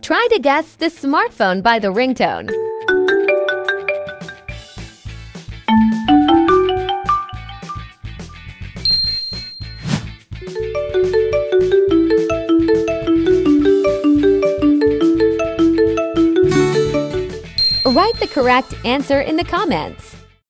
Try to guess the smartphone by the ringtone. Write the correct answer in the comments.